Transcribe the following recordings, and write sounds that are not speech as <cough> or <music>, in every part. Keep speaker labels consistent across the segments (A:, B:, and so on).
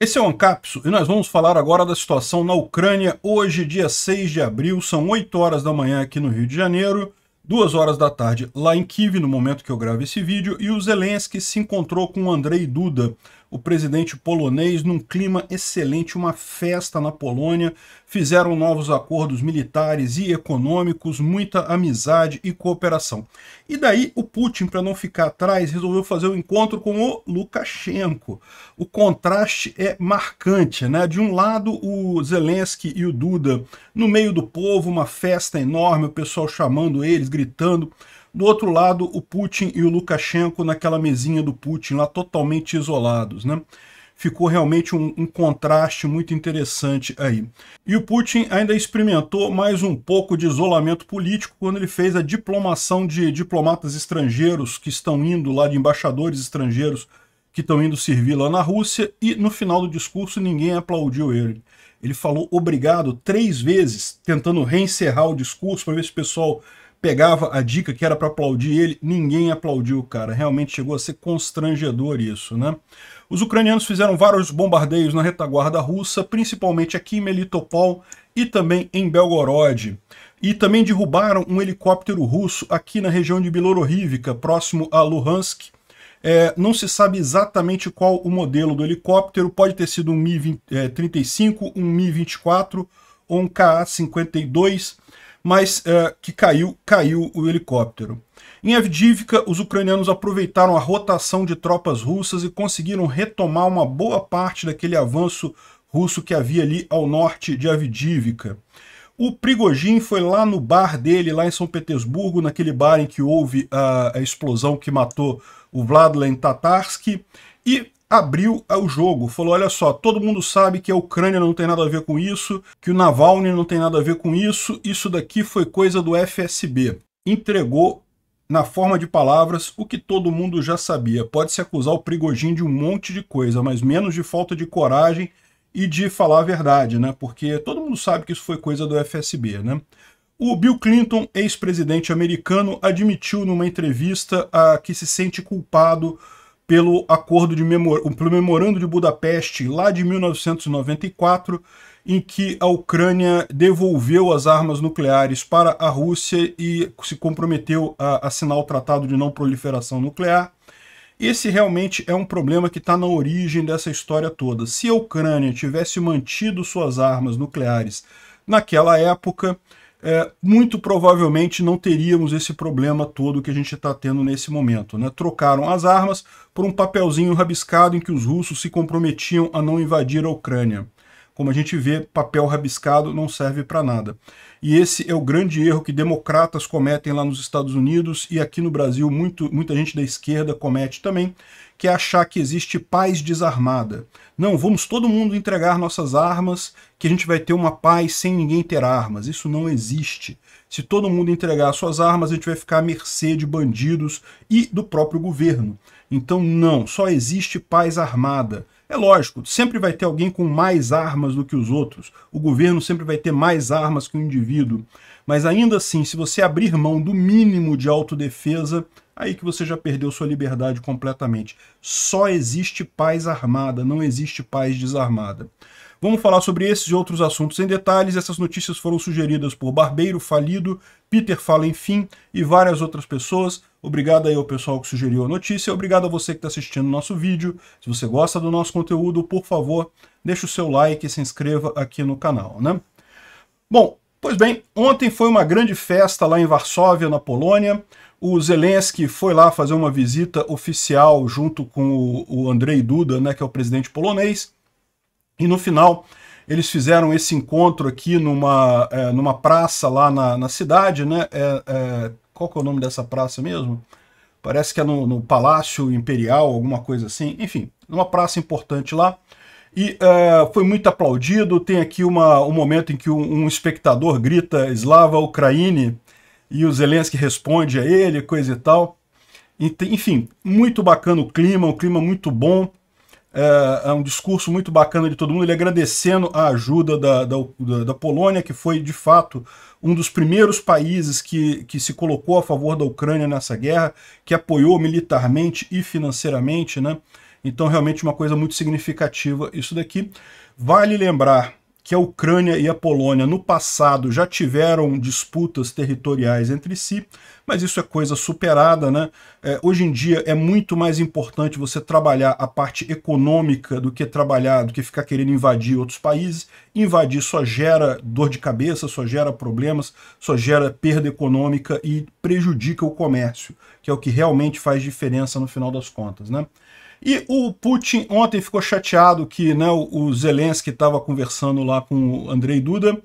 A: Esse é o Ancapso e nós vamos falar agora da situação na Ucrânia. Hoje, dia 6 de abril, são 8 horas da manhã aqui no Rio de Janeiro, 2 horas da tarde lá em Kiev, no momento que eu gravo esse vídeo, e o Zelensky se encontrou com o Andrei Duda, o presidente polonês, num clima excelente, uma festa na Polônia, fizeram novos acordos militares e econômicos, muita amizade e cooperação. E daí o Putin, para não ficar atrás, resolveu fazer o um encontro com o Lukashenko. O contraste é marcante, né? De um lado o Zelensky e o Duda no meio do povo, uma festa enorme, o pessoal chamando eles, gritando. Do outro lado, o Putin e o Lukashenko naquela mesinha do Putin lá totalmente isolados, né? Ficou realmente um, um, contraste muito interessante aí. E o Putin ainda experimentou mais um pouco de isolamento político quando ele fez a diplomação de diplomatas estrangeiros que estão indo lá, de embaixadores estrangeiros que estão indo servir lá na Rússia, e no final do discurso ninguém aplaudiu ele. Ele falou obrigado três vezes, tentando reencerrar o discurso para ver se o pessoal pegava a dica que era para aplaudir ele, ninguém aplaudiu o cara. Realmente chegou a ser constrangedor isso, né? Os ucranianos fizeram vários bombardeios na retaguarda russa, principalmente aqui em Melitopol e também em Belgorod. E também derrubaram um helicóptero russo aqui na região de Bilororivka, próximo a Luhansk. É, não se sabe exatamente qual o modelo do helicóptero, pode ter sido um Mi-35, é, um Mi-24 ou um Ka-52, mas uh, que caiu, caiu o helicóptero. Em Avdivka, os ucranianos aproveitaram a rotação de tropas russas e conseguiram retomar uma boa parte daquele avanço russo que havia ali ao norte de Avdivka. O Prigogine foi lá no bar dele, lá em São Petersburgo, naquele bar em que houve a, a explosão que matou o Vladlen Tatarsky, e abriu o jogo, falou, olha só, todo mundo sabe que a Ucrânia não tem nada a ver com isso, que o Navalny não tem nada a ver com isso, isso daqui foi coisa do FSB. Entregou na forma de palavras o que todo mundo já sabia. Pode-se acusar o Prigogine de um monte de coisa, mas menos de falta de coragem e de falar a verdade, né? Porque todo mundo sabe que isso foi coisa do FSB, né? O Bill Clinton, ex-presidente americano, admitiu numa entrevista a que se sente culpado pelo acordo de memor pelo memorando de Budapeste lá de 1994, em que a Ucrânia devolveu as armas nucleares para a Rússia e se comprometeu a assinar o Tratado de Não Proliferação Nuclear. Esse realmente é um problema que está na origem dessa história toda. Se a Ucrânia tivesse mantido suas armas nucleares naquela época, é, muito provavelmente não teríamos esse problema todo que a gente está tendo nesse momento. Né? Trocaram as armas por um papelzinho rabiscado em que os russos se comprometiam a não invadir a Ucrânia. Como a gente vê, papel rabiscado não serve para nada. E esse é o grande erro que democratas cometem lá nos Estados Unidos e aqui no Brasil muito, muita gente da esquerda comete também, que é achar que existe paz desarmada. Não, vamos todo mundo entregar nossas armas, que a gente vai ter uma paz sem ninguém ter armas. Isso não existe. Se todo mundo entregar suas armas, a gente vai ficar à mercê de bandidos e do próprio governo. Então, não, só existe paz armada. É lógico, sempre vai ter alguém com mais armas do que os outros. O governo sempre vai ter mais armas que o indivíduo. Mas ainda assim, se você abrir mão do mínimo de autodefesa, aí que você já perdeu sua liberdade completamente. Só existe paz armada, não existe paz desarmada. Vamos falar sobre esses e outros assuntos em detalhes. Essas notícias foram sugeridas por Barbeiro, Falido, Peter Fala Enfim e várias outras pessoas. Obrigado aí ao pessoal que sugeriu a notícia. Obrigado a você que está assistindo o nosso vídeo. Se você gosta do nosso conteúdo, por favor, deixe o seu like e se inscreva aqui no canal. Né? Bom, pois bem, ontem foi uma grande festa lá em Varsóvia, na Polônia. O Zelensky foi lá fazer uma visita oficial junto com o, o Andrei Duda, né, que é o presidente polonês, e no final eles fizeram esse encontro aqui numa, é, numa praça lá na, na cidade, né? É, é, qual que é o nome dessa praça mesmo? Parece que é no, no, Palácio Imperial, alguma coisa assim. Enfim, uma praça importante lá. E é, foi muito aplaudido. Tem aqui uma, um momento em que um, um espectador grita Slava Ukraine e o Zelensky responde a ele, coisa e tal. Enfim, muito bacana o clima, um clima muito bom. É, é, um discurso muito bacana de todo mundo, ele agradecendo a ajuda da, da, da, Polônia, que foi, de fato, um dos primeiros países que, que se colocou a favor da Ucrânia nessa guerra, que apoiou militarmente e financeiramente, né? Então, realmente, uma coisa muito significativa isso daqui. Vale lembrar que a Ucrânia e a Polônia no passado já tiveram disputas territoriais entre si, mas isso é coisa superada, né? É, hoje em dia é muito mais importante você trabalhar a parte econômica do que trabalhar, do que ficar querendo invadir outros países. Invadir só gera dor de cabeça, só gera problemas, só gera perda econômica e prejudica o comércio, que é o que realmente faz diferença no final das contas, né? E o Putin ontem ficou chateado que né, o Zelensky estava conversando lá com o Andrei Duda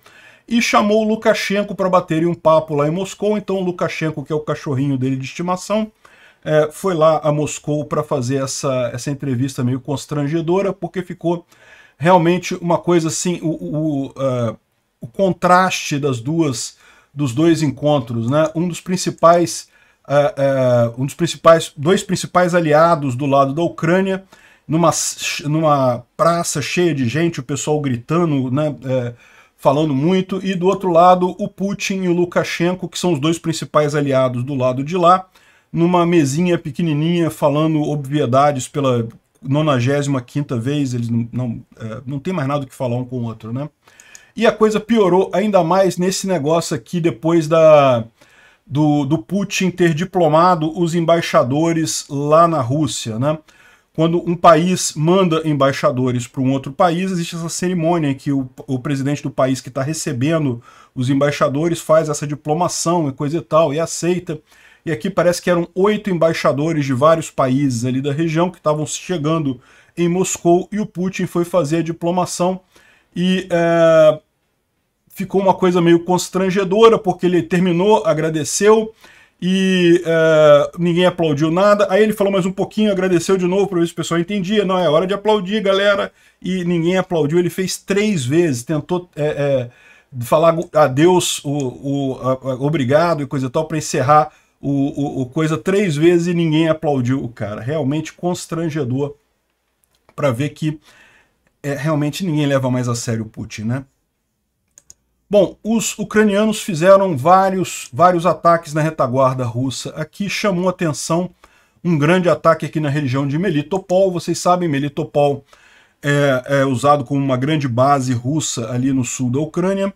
A: e chamou o Lukashenko para bater um papo lá em Moscou. Então o Lukashenko, que é o cachorrinho dele de estimação, é, foi lá a Moscou para fazer essa, essa entrevista meio constrangedora, porque ficou realmente uma coisa assim, o, o, uh, o contraste das duas dos dois encontros, né? Um dos principais uh, um dos principais, dois principais aliados do lado da Ucrânia, numa, numa praça cheia de gente, o pessoal gritando, né, uh, falando muito, e do outro lado o Putin e o Lukashenko, que são os dois principais aliados do lado de lá, numa mesinha pequenininha falando obviedades pela 95ª vez, eles não, não, não tem mais nada que falar um com o outro, né? E a coisa piorou ainda mais nesse negócio aqui depois da, do, do Putin ter diplomado os embaixadores lá na Rússia, né? Quando um país manda embaixadores para um outro país, existe essa cerimônia em que o, o presidente do país que está recebendo os embaixadores faz essa diplomação e coisa e tal, e aceita. E aqui parece que eram oito embaixadores de vários países ali da região que estavam chegando em Moscou, e o Putin foi fazer a diplomação. E é, ficou uma coisa meio constrangedora, porque ele terminou, agradeceu e uh, ninguém aplaudiu nada. Aí ele falou mais um pouquinho, agradeceu de novo para ver se o pessoal entendia. Não, é hora de aplaudir, galera. E ninguém aplaudiu. Ele fez três vezes, tentou é, é, falar adeus, o, o a, obrigado e coisa e tal, para encerrar o, o, o, coisa três vezes e ninguém aplaudiu o cara. Realmente constrangedor para ver que é, realmente ninguém leva mais a sério o Putin, né? Bom, os ucranianos fizeram vários, vários ataques na retaguarda russa. Aqui chamou atenção um grande ataque aqui na região de Melitopol. Vocês sabem, Melitopol é, é usado como uma grande base russa ali no sul da Ucrânia,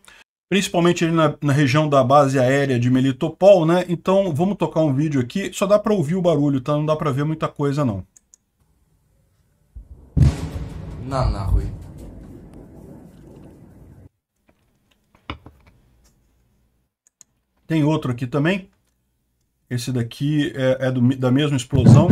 A: principalmente ali na, na região da base aérea de Melitopol, né? Então vamos tocar um vídeo aqui. Só dá para ouvir o barulho, tá? Não dá para ver muita coisa não.
B: Na, na, Rui.
A: Tem outro aqui também. Esse daqui é, é do, da mesma explosão.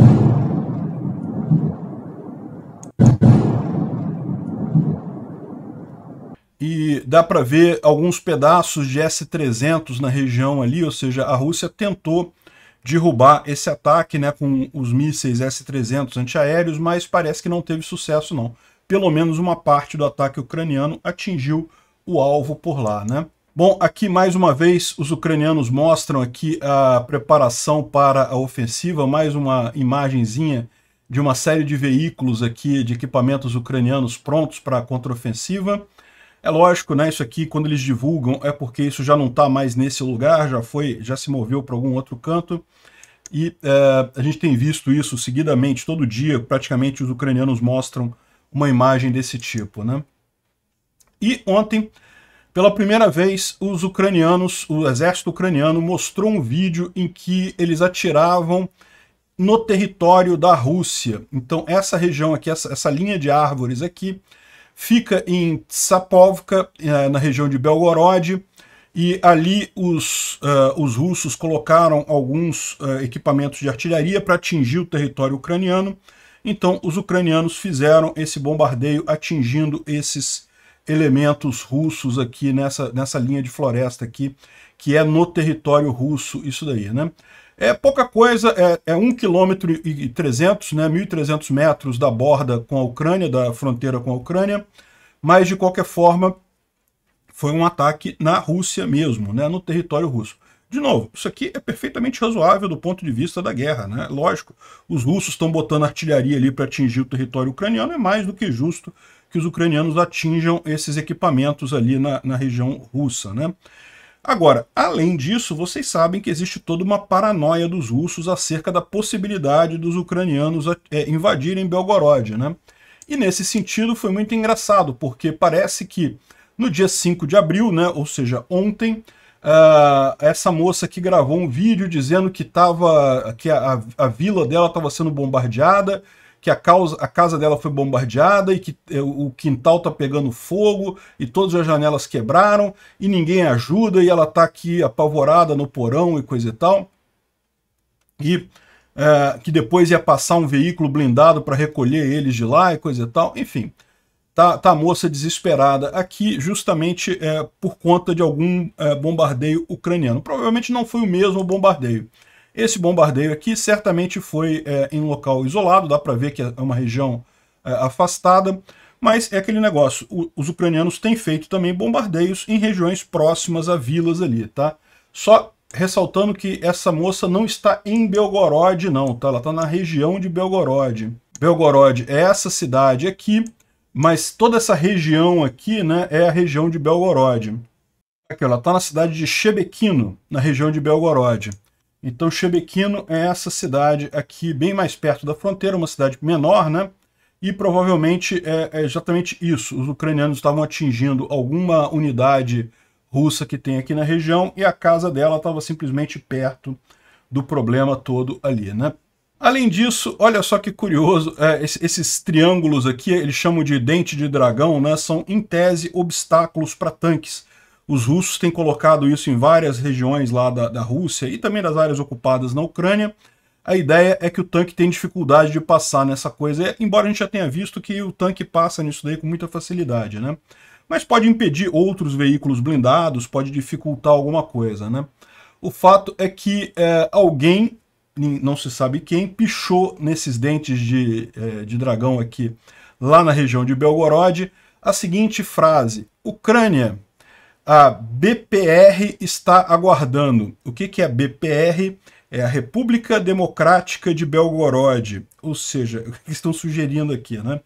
A: E dá para ver alguns pedaços de S-300 na região ali, ou seja, a Rússia tentou derrubar esse ataque né, com os mísseis S-300 antiaéreos, mas parece que não teve sucesso não. Pelo menos uma parte do ataque ucraniano atingiu o alvo por lá, né? Bom, aqui mais uma vez os ucranianos mostram aqui a preparação para a ofensiva, mais uma imagenzinha de uma série de veículos aqui, de equipamentos ucranianos prontos para a contraofensiva. É lógico, né, isso aqui quando eles divulgam é porque isso já não está mais nesse lugar, já foi, já se moveu para algum outro canto. E é, a gente tem visto isso seguidamente, todo dia, praticamente os ucranianos mostram uma imagem desse tipo, né? E ontem pela primeira vez, os ucranianos, o exército ucraniano mostrou um vídeo em que eles atiravam no território da Rússia. Então essa região aqui, essa, essa linha de árvores aqui, fica em Tsapovka, eh, na região de Belgorod, e ali os, uh, os russos colocaram alguns uh, equipamentos de artilharia para atingir o território ucraniano. Então os ucranianos fizeram esse bombardeio atingindo esses elementos russos aqui nessa, nessa linha de floresta aqui, que é no território russo isso daí, né? É pouca coisa, é, é 1 km e 300, né, 1.300 metros da borda com a Ucrânia, da fronteira com a Ucrânia, mas de qualquer forma foi um ataque na Rússia mesmo, né, no território russo. De novo, isso aqui é perfeitamente razoável do ponto de vista da guerra, né? Lógico, os russos estão botando artilharia ali para atingir o território ucraniano, é mais do que justo que os ucranianos atinjam esses equipamentos ali na, na região russa. Né? Agora, além disso, vocês sabem que existe toda uma paranoia dos russos acerca da possibilidade dos ucranianos é, invadirem Belgorod, né? E nesse sentido foi muito engraçado, porque parece que no dia 5 de abril, né, ou seja, ontem, uh, essa moça que gravou um vídeo dizendo que, tava, que a, a vila dela estava sendo bombardeada, que a, causa, a casa dela foi bombardeada e que eh, o quintal tá pegando fogo e todas as janelas quebraram e ninguém ajuda e ela tá aqui apavorada no porão e coisa e tal. E é, que depois ia passar um veículo blindado para recolher eles de lá e coisa e tal. Enfim, tá, tá a moça desesperada aqui justamente é, por conta de algum é, bombardeio ucraniano. Provavelmente não foi o mesmo bombardeio. Esse bombardeio aqui certamente foi é, em local isolado, dá para ver que é uma região é, afastada, mas é aquele negócio, o, os ucranianos têm feito também bombardeios em regiões próximas a vilas ali, tá? Só ressaltando que essa moça não está em Belgorod não, tá? Ela está na região de Belgorod. Belgorod é essa cidade aqui, mas toda essa região aqui, né, é a região de Belgorod. Aqui, ela está na cidade de Shebequino, na região de Belgorod. Então Shebequino é essa cidade aqui bem mais perto da fronteira, uma cidade menor, né? E provavelmente é, é exatamente isso. Os ucranianos estavam atingindo alguma unidade russa que tem aqui na região e a casa dela estava simplesmente perto do problema todo ali, né? Além disso, olha só que curioso, é, esses triângulos aqui, eles chamam de dente de dragão, né? São, em tese, obstáculos para tanques. Os russos têm colocado isso em várias regiões lá da, da Rússia e também das áreas ocupadas na Ucrânia. A ideia é que o tanque tem dificuldade de passar nessa coisa, embora a gente já tenha visto que o tanque passa nisso daí com muita facilidade, né? Mas pode impedir outros veículos blindados, pode dificultar alguma coisa, né? O fato é que é, alguém, não se sabe quem, pichou nesses dentes de, é, de dragão aqui, lá na região de Belgorod, a seguinte frase: Ucrânia, a BPR está aguardando. O que, que é BPR? É a República Democrática de Belgorod. Ou seja, o que estão sugerindo aqui, né?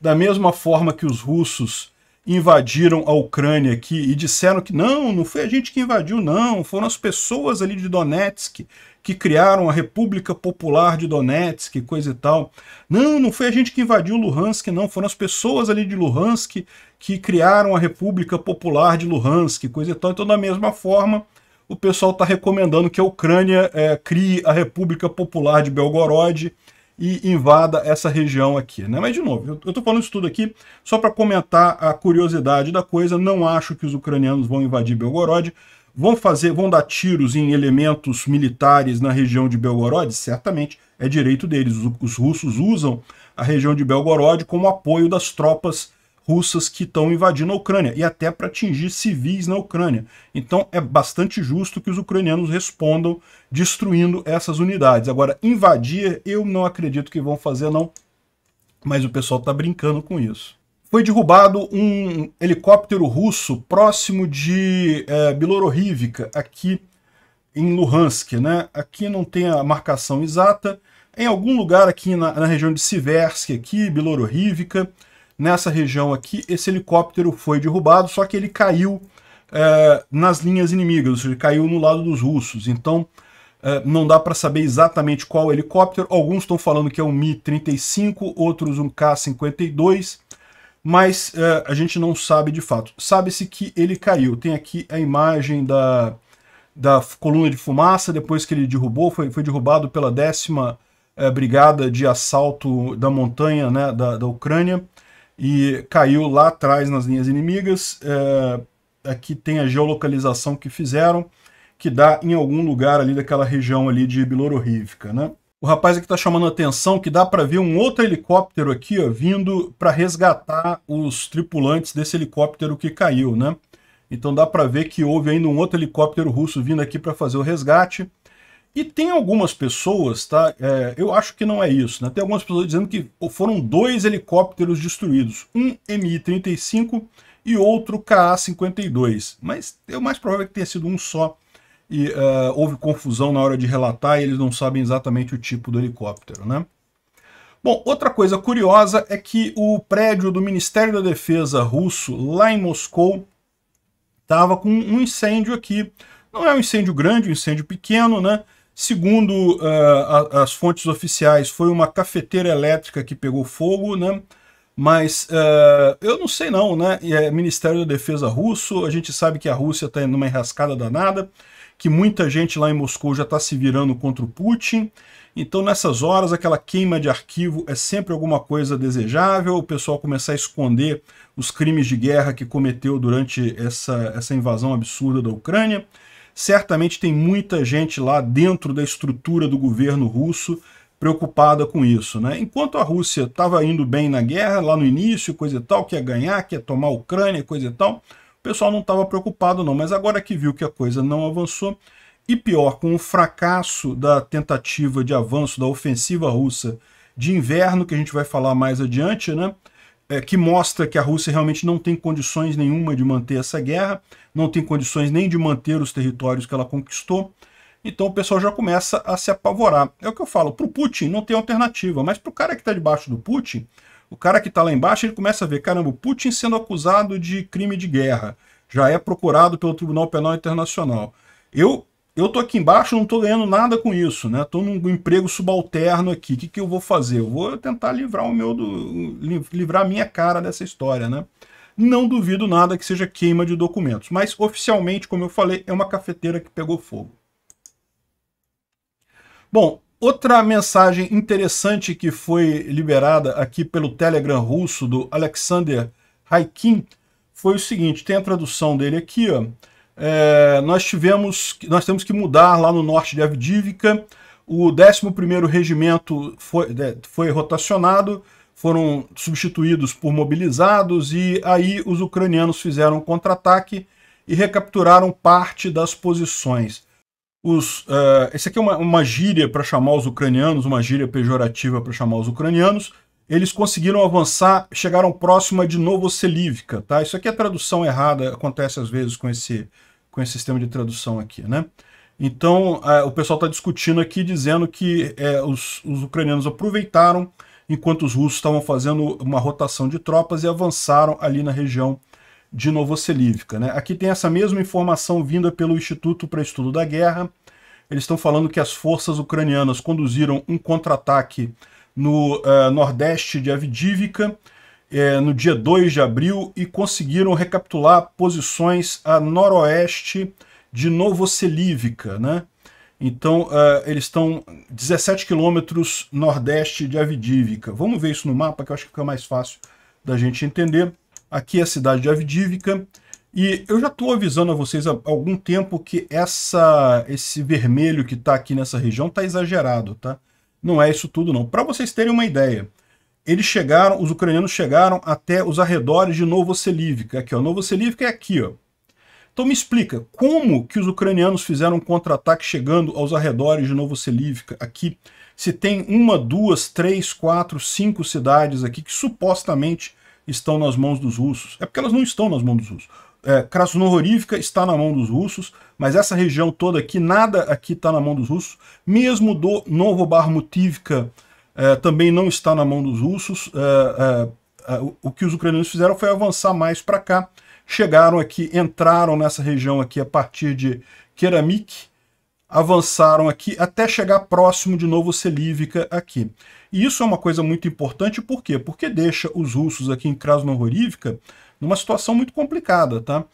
A: Da mesma forma que os russos invadiram a Ucrânia aqui e disseram que não, não foi a gente que invadiu, não, foram as pessoas ali de Donetsk que criaram a República Popular de Donetsk, coisa e tal. Não, não foi a gente que invadiu Luhansk, não, foram as pessoas ali de Luhansk que criaram a República Popular de Luhansk, coisa e tal. Então, da mesma forma, o pessoal está recomendando que a Ucrânia é, crie a República Popular de Belgorod e invada essa região aqui. Né? Mas, de novo, eu estou falando isso tudo aqui só para comentar a curiosidade da coisa. Não acho que os ucranianos vão invadir Belgorod. Vão fazer, vão dar tiros em elementos militares na região de Belgorod? Certamente, é direito deles. Os, os russos usam a região de Belgorod como apoio das tropas russas que estão invadindo a Ucrânia e até para atingir civis na Ucrânia. Então é bastante justo que os ucranianos respondam destruindo essas unidades. Agora, invadir, eu não acredito que vão fazer, não, mas o pessoal está brincando com isso. Foi derrubado um helicóptero russo próximo de é, aqui em Luhansk. Né? Aqui não tem a marcação exata, em algum lugar aqui na, na região de Siversk, aqui, Bilororivka, nessa região aqui, esse helicóptero foi derrubado, só que ele caiu é, nas linhas inimigas, ou seja, caiu no lado dos russos. Então, é, não dá para saber exatamente qual helicóptero. Alguns estão falando que é um Mi-35, outros um K-52, mas é, a gente não sabe de fato. Sabe-se que ele caiu. Tem aqui a imagem da, da coluna de fumaça, depois que ele derrubou, foi, foi derrubado pela décima é, Brigada de Assalto da Montanha né, da, da Ucrânia e caiu lá atrás nas linhas inimigas. É, aqui tem a geolocalização que fizeram, que dá em algum lugar ali daquela região ali de Bilororivka, né? O rapaz aqui está chamando a atenção que dá para ver um outro helicóptero aqui, ó, vindo para resgatar os tripulantes desse helicóptero que caiu, né? Então dá para ver que houve ainda um outro helicóptero russo vindo aqui para fazer o resgate. E tem algumas pessoas, tá? É, eu acho que não é isso, né? Tem algumas pessoas dizendo que foram dois helicópteros destruídos, um Mi-35 e outro Ka-52. Mas é o mais provável que tenha sido um só. E uh, houve confusão na hora de relatar e eles não sabem exatamente o tipo do helicóptero, né? Bom, outra coisa curiosa é que o prédio do Ministério da Defesa russo, lá em Moscou, estava com um incêndio aqui. Não é um incêndio grande, um incêndio pequeno, né? Segundo uh, a, as fontes oficiais, foi uma cafeteira elétrica que pegou fogo, né? Mas uh, eu não sei não, né? É Ministério da Defesa russo, a gente sabe que a Rússia está numa enrascada danada, que muita gente lá em Moscou já está se virando contra o Putin. Então, nessas horas, aquela queima de arquivo é sempre alguma coisa desejável, o pessoal começar a esconder os crimes de guerra que cometeu durante essa, essa invasão absurda da Ucrânia. Certamente tem muita gente lá dentro da estrutura do governo russo preocupada com isso. Né? Enquanto a Rússia estava indo bem na guerra, lá no início, coisa e tal, que ganhar, que tomar a Ucrânia, coisa e tal, pessoal não estava preocupado não, mas agora que viu que a coisa não avançou, e pior, com o fracasso da tentativa de avanço da ofensiva russa de inverno, que a gente vai falar mais adiante, né? É, que mostra que a Rússia realmente não tem condições nenhuma de manter essa guerra, não tem condições nem de manter os territórios que ela conquistou. Então o pessoal já começa a se apavorar. É o que eu falo, para o Putin não tem alternativa, mas para o cara que está debaixo do Putin, o cara que está lá embaixo, ele começa a ver, caramba, o Putin sendo acusado de crime de guerra, já é procurado pelo Tribunal Penal Internacional. Eu eu tô aqui embaixo, não tô ganhando nada com isso, né? Tô num emprego subalterno aqui. O que, que eu vou fazer? Eu vou tentar livrar o meu do, livrar a minha cara dessa história, né? Não duvido nada que seja queima de documentos, mas oficialmente, como eu falei, é uma cafeteira que pegou fogo. Bom, outra mensagem interessante que foi liberada aqui pelo Telegram russo do Alexander Haikin foi o seguinte, tem a tradução dele aqui, ó é, nós tivemos, nós temos que mudar lá no norte de Avdivka, o 11º Regimento foi, é, foi rotacionado, foram substituídos por mobilizados e aí os ucranianos fizeram um contra-ataque e recapturaram parte das posições. Os, uh, esse aqui é uma, uma gíria para chamar os ucranianos, uma gíria pejorativa para chamar os ucranianos. Eles conseguiram avançar, chegaram próxima de Novoselivka, tá? Isso aqui é tradução errada, acontece às vezes com esse com esse sistema de tradução aqui, né? Então, é, o pessoal está discutindo aqui, dizendo que é, os, os, ucranianos aproveitaram enquanto os russos estavam fazendo uma rotação de tropas e avançaram ali na região de Novoselivka. Né? Aqui tem essa mesma informação vinda pelo Instituto para Estudo da Guerra. Eles estão falando que as forças ucranianas conduziram um contra-ataque no uh, nordeste de Avdivka, é, no dia 2 de abril e conseguiram recapitular posições a noroeste de Novoselivka, né? Então, uh, eles estão 17 quilômetros nordeste de Avdivka. Vamos ver isso no mapa, que eu acho que fica mais fácil da gente entender. Aqui é a cidade de Avdivka. E eu já estou avisando a vocês há algum tempo que essa, esse vermelho que está aqui nessa região está exagerado, tá? Não é isso tudo, não. Para vocês terem uma ideia, eles chegaram, os ucranianos chegaram até os arredores de Novoselivka. Aqui, ó, Novoselivka é aqui, ó. Então me explica, como que os ucranianos fizeram um contra-ataque chegando aos arredores de Novoselivka aqui, se tem uma, duas, três, quatro, cinco cidades aqui que supostamente estão nas mãos dos russos? É porque elas não estão nas mãos dos russos. É, está na mão dos russos, mas essa região toda aqui, nada aqui está na mão dos russos. Mesmo do Novobarmutivka, é, também não está na mão dos russos. É, é, é o que os ucranianos fizeram foi avançar mais para cá. Chegaram aqui, entraram nessa região aqui a partir de Keramik, avançaram aqui até chegar próximo de Novo Selívica aqui. E isso é uma coisa muito importante, por quê? Porque deixa os russos aqui em Krasnohorivka numa situação muito complicada, tá?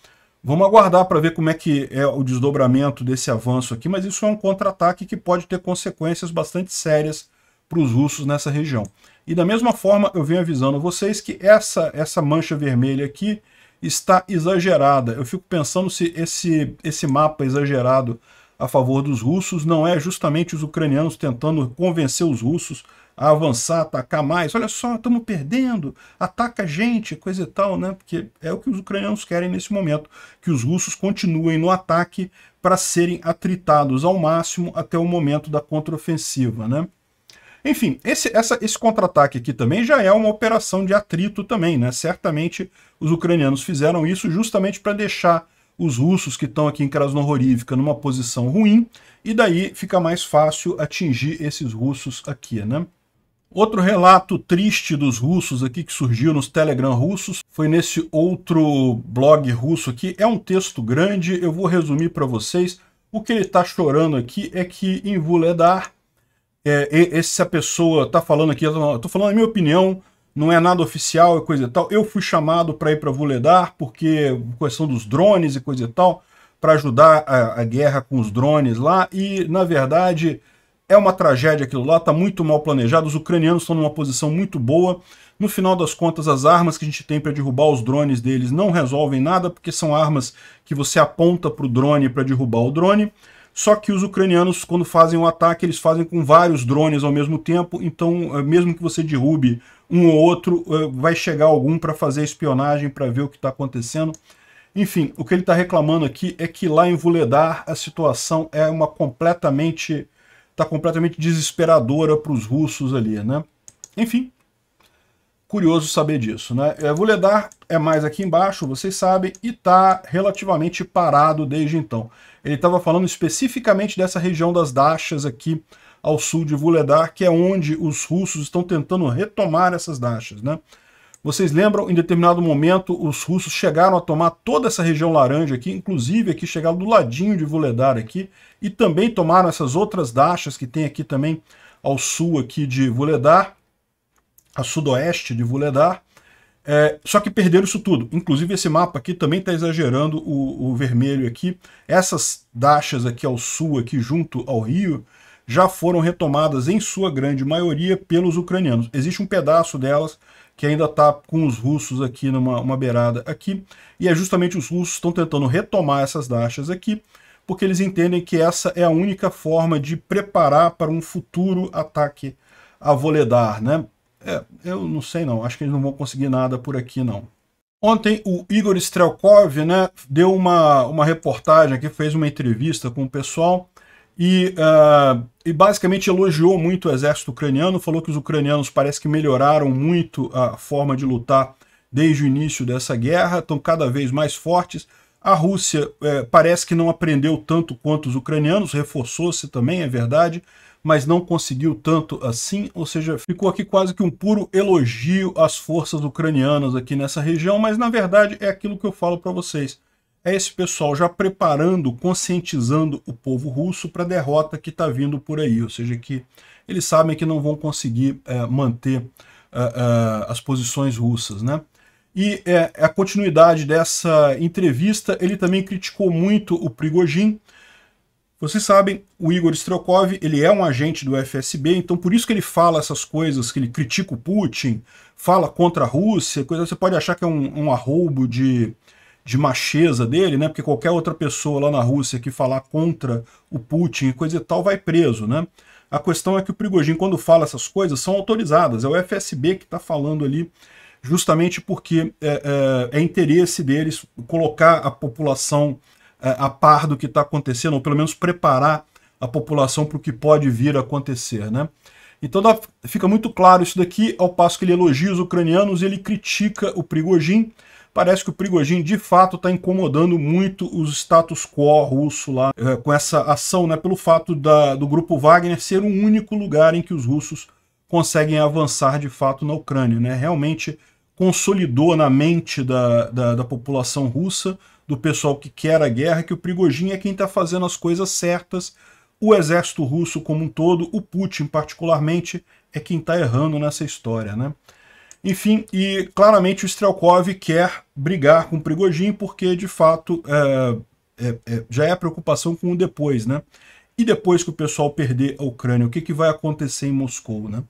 A: Vamos aguardar para ver como é que é o desdobramento desse avanço aqui, mas isso é um contra-ataque que pode ter consequências bastante sérias para os russos nessa região. E da mesma forma, eu venho avisando vocês que essa, essa mancha vermelha aqui está exagerada. Eu fico pensando se esse, esse mapa exagerado a favor dos russos não é justamente os ucranianos tentando convencer os russos a avançar, atacar mais. Olha só, estamos perdendo, ataca a gente, coisa e tal, né? Porque é o que os ucranianos querem nesse momento, que os russos continuem no ataque para serem atritados ao máximo até o momento da contraofensiva, né? Enfim, esse, esse contra-ataque aqui também já é uma operação de atrito também, né? Certamente os ucranianos fizeram isso justamente para deixar os russos que estão aqui em Krasnohorivka numa posição ruim, e daí fica mais fácil atingir esses russos aqui, né? Outro relato triste dos russos aqui que surgiu nos Telegram russos foi nesse outro blog russo aqui. É um texto grande, eu vou resumir para vocês. O que ele está chorando aqui é que em Vuledar, é, essa pessoa está falando aqui, estou falando a minha opinião, não é nada oficial e coisa e tal. Eu fui chamado para ir para Vuledar porque questão dos drones e coisa e tal, para ajudar a, a guerra com os drones lá e na verdade é uma tragédia aquilo lá, está muito mal planejado, os ucranianos estão numa posição muito boa. No final das contas, as armas que a gente tem para derrubar os drones deles não resolvem nada, porque são armas que você aponta para o drone para derrubar o drone. Só que os ucranianos, quando fazem um ataque, eles fazem com vários drones ao mesmo tempo, então eh, mesmo que você derrube um ou outro, eh, vai chegar algum para fazer espionagem, para ver o que está acontecendo. Enfim, o que ele está reclamando aqui é que lá em Vuledar a situação é uma completamente está completamente desesperadora para os russos ali, né? Enfim, curioso saber disso, né? É, Vuledar é mais aqui embaixo, vocês sabem, e está relativamente parado desde então. Ele estava falando especificamente dessa região das Dachas aqui ao sul de Vuledar, que é onde os russos estão tentando retomar essas Dachas, né? Vocês lembram, em determinado momento, os russos chegaram a tomar toda essa região laranja aqui, inclusive aqui chegaram do ladinho de Vuledar aqui, e também tomaram essas outras dachas que tem aqui também ao sul aqui de Vuledar, a sudoeste de Vuledar, é, só que perderam isso tudo. Inclusive esse mapa aqui também está exagerando o, o, vermelho aqui. Essas dachas aqui ao sul, aqui junto ao rio, já foram retomadas em sua grande maioria pelos ucranianos. Existe um pedaço delas que ainda está com os russos aqui numa uma beirada aqui, e é justamente os russos estão tentando retomar essas dachas aqui, porque eles entendem que essa é a única forma de preparar para um futuro ataque a Voledar, né? É, eu não sei não, acho que eles não vão conseguir nada por aqui não. Ontem o Igor Strelkov né, deu uma, uma reportagem aqui, fez uma entrevista com o pessoal, e, uh, e, basicamente elogiou muito o exército ucraniano, falou que os ucranianos parece que melhoraram muito a forma de lutar desde o início dessa guerra, estão cada vez mais fortes. A Rússia eh, parece que não aprendeu tanto quanto os ucranianos, reforçou-se também, é verdade, mas não conseguiu tanto assim, ou seja, ficou aqui quase que um puro elogio às forças ucranianas aqui nessa região, mas na verdade é aquilo que eu falo para vocês é esse pessoal já preparando, conscientizando o povo russo para a derrota que está vindo por aí, ou seja, que eles sabem que não vão conseguir é, manter uh, uh, as posições russas, né? E é, a continuidade dessa entrevista, ele também criticou muito o Prigogine. Vocês sabem, o Igor Strelkov, ele é um agente do FSB, então por isso que ele fala essas coisas, que ele critica o Putin, fala contra a Rússia, coisa você pode achar que é um, um arroubo de, de macheza dele, né? Porque qualquer outra pessoa lá na Rússia que falar contra o Putin e coisa e tal vai preso, né? A questão é que o Prigogine, quando fala essas coisas, são autorizadas. É o FSB que está falando ali, justamente porque é, é, é, interesse deles colocar a população é, a par do que está acontecendo, ou pelo menos preparar a população para o que pode vir a acontecer, né? Então fica muito claro isso daqui, ao passo que ele elogia os ucranianos e ele critica o Prigogine, parece que o Prigogine de fato está incomodando muito os status quo russo lá, é, com essa ação, né, pelo fato da, do grupo Wagner ser um único lugar em que os russos conseguem avançar de fato na Ucrânia. Né? Realmente consolidou na mente da, da, da população russa, do pessoal que quer a guerra, que o Prigogine é quem está fazendo as coisas certas, o exército russo como um todo, o Putin particularmente, é quem está errando nessa história. Né? Enfim, e claramente o Strelkov quer brigar com o Prigogine porque, de fato, é, é, é, já é a preocupação com o depois, né? E depois que o pessoal perder a Ucrânia, o que, que vai acontecer em Moscou, né?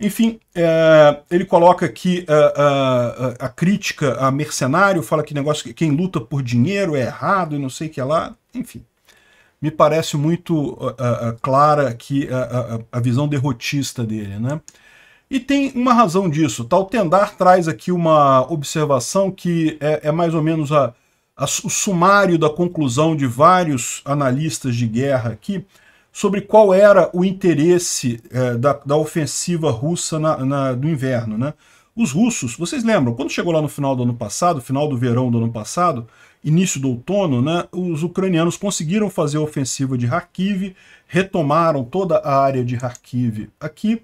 A: Enfim, é, ele coloca aqui a, é, a, a, crítica a mercenário, fala que negócio que quem luta por dinheiro é errado e não sei o que lá. Enfim, me parece muito uh, uh, clara aqui a, a, visão derrotista dele, né? E tem uma razão disso. Tá? O Tendar traz aqui uma observação que é, é mais ou menos a, a, o sumário da conclusão de vários analistas de guerra aqui sobre qual era o interesse é, da, da, ofensiva russa na, na, no inverno. Né? Os russos, vocês lembram, quando chegou lá no final do ano passado, final do verão do ano passado, início do outono, né, os ucranianos conseguiram fazer a ofensiva de Kharkiv, retomaram toda a área de Kharkiv aqui,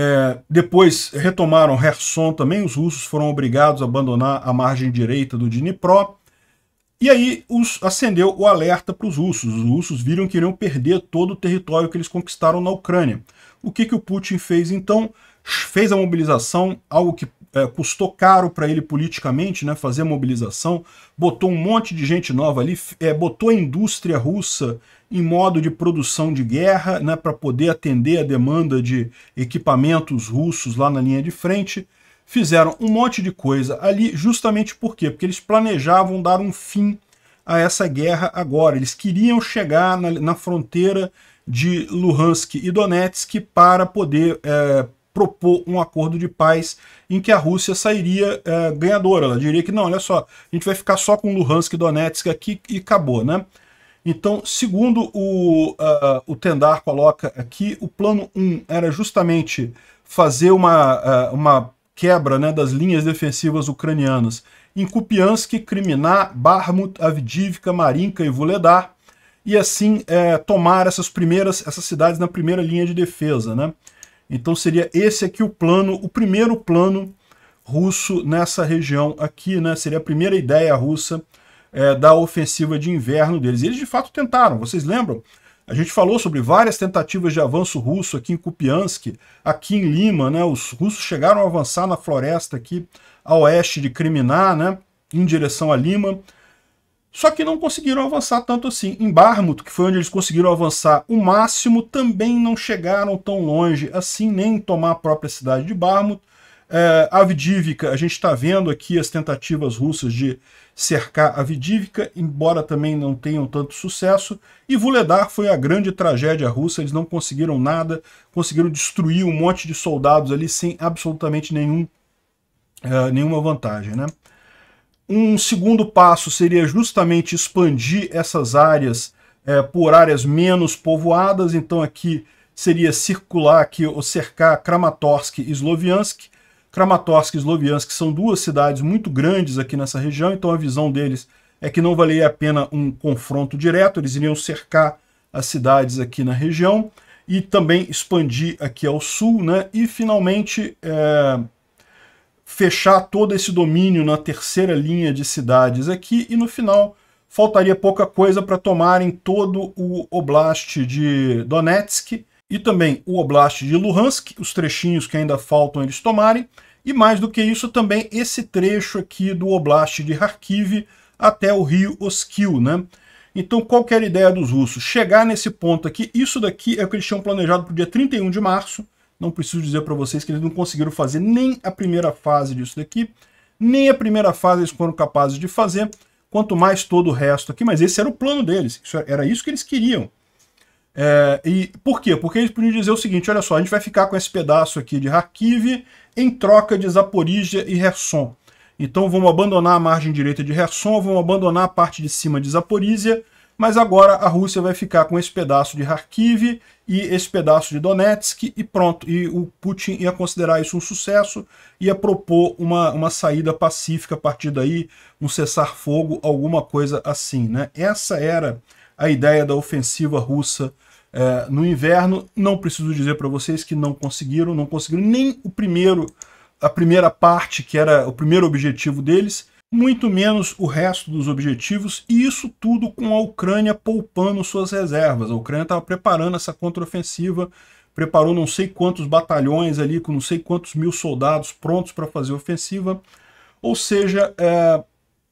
A: É, depois retomaram Kherson também, os russos foram obrigados a abandonar a margem direita do Dnipro. E aí os, acendeu o alerta para os russos. Os russos viram que iriam perder todo o território que eles conquistaram na Ucrânia. O que, que o Putin fez então? Fez a mobilização, algo que é, custou caro para ele politicamente, né, fazer a mobilização, botou um monte de gente nova ali, é, botou a indústria russa em modo de produção de guerra, né, para poder atender a demanda de equipamentos russos lá na linha de frente. Fizeram um monte de coisa ali, justamente por quê? Porque eles planejavam dar um fim a essa guerra agora. Eles queriam chegar na, na fronteira de Luhansk e Donetsk para poder é, propor um acordo de paz em que a Rússia sairia é, ganhadora. Ela diria que não, olha só, a gente vai ficar só com Luhansk e Donetsk aqui e acabou, né? Então, segundo o, uh, o Tendar coloca aqui, o plano 1 era justamente fazer uma, uh, uma quebra né, das linhas defensivas ucranianas em Kupiansk, Kriminá, Barmut, Avdivka, Marinka e Vuledar, e assim é, tomar essas primeiras essas cidades na primeira linha de defesa. Né? Então seria esse aqui o plano, o primeiro plano russo nessa região aqui, né? seria a primeira ideia russa é, da ofensiva de inverno deles. E eles de fato tentaram, vocês lembram? A gente falou sobre várias tentativas de avanço russo aqui em Kupiansk, aqui em Lima, né? Os russos chegaram a avançar na floresta aqui a oeste de Kriminá, né? Em direção a Lima. Só que não conseguiram avançar tanto assim. Em Barmut, que foi onde eles conseguiram avançar o máximo, também não chegaram tão longe assim, nem tomar a própria cidade de Barmut. É, Avdivka, a gente está vendo aqui as tentativas russas de cercar Avdivka, embora também não tenham tanto sucesso. E Vuledar foi a grande tragédia russa, eles não conseguiram nada, conseguiram destruir um monte de soldados ali sem absolutamente nenhum, é, nenhuma vantagem. Né? Um segundo passo seria justamente expandir essas áreas é, por áreas menos povoadas, então aqui seria circular aqui, ou cercar Kramatorsk e Sloviansk, Kramatorsk e Sloviansk são duas cidades muito grandes aqui nessa região, então a visão deles é que não valeria a pena um confronto direto, eles iriam cercar as cidades aqui na região e também expandir aqui ao sul, né? E finalmente é, fechar todo esse domínio na terceira linha de cidades aqui e no final faltaria pouca coisa para tomarem todo o oblast de Donetsk e também o Oblast de Luhansk, os trechinhos que ainda faltam eles tomarem, e mais do que isso também esse trecho aqui do Oblast de Kharkiv até o rio Oskil, né? Então qual que era a ideia dos russos? Chegar nesse ponto aqui, isso daqui é o que eles tinham planejado para o dia 31 de março, não preciso dizer para vocês que eles não conseguiram fazer nem a primeira fase disso daqui, nem a primeira fase eles foram capazes de fazer, quanto mais todo o resto aqui, mas esse era o plano deles, era isso que eles queriam. É, e por quê? Porque eles podiam dizer o seguinte, olha só, a gente vai ficar com esse pedaço aqui de Kharkiv em troca de Zaporizhia e Kherson. Então vamos abandonar a margem direita de Kherson, vamos abandonar a parte de cima de Zaporizhia, mas agora a Rússia vai ficar com esse pedaço de Kharkiv e esse pedaço de Donetsk e pronto. E o Putin ia considerar isso um sucesso, ia propor uma, uma saída pacífica a partir daí, um cessar-fogo, alguma coisa assim. Né? Essa era a ideia da ofensiva russa é, no inverno. Não preciso dizer para vocês que não conseguiram, não conseguiram nem o primeiro, a primeira parte, que era o primeiro objetivo deles, muito menos o resto dos objetivos, e isso tudo com a Ucrânia poupando suas reservas. A Ucrânia estava preparando essa contraofensiva, preparou não sei quantos batalhões ali, com não sei quantos mil soldados prontos para fazer ofensiva. Ou seja, é,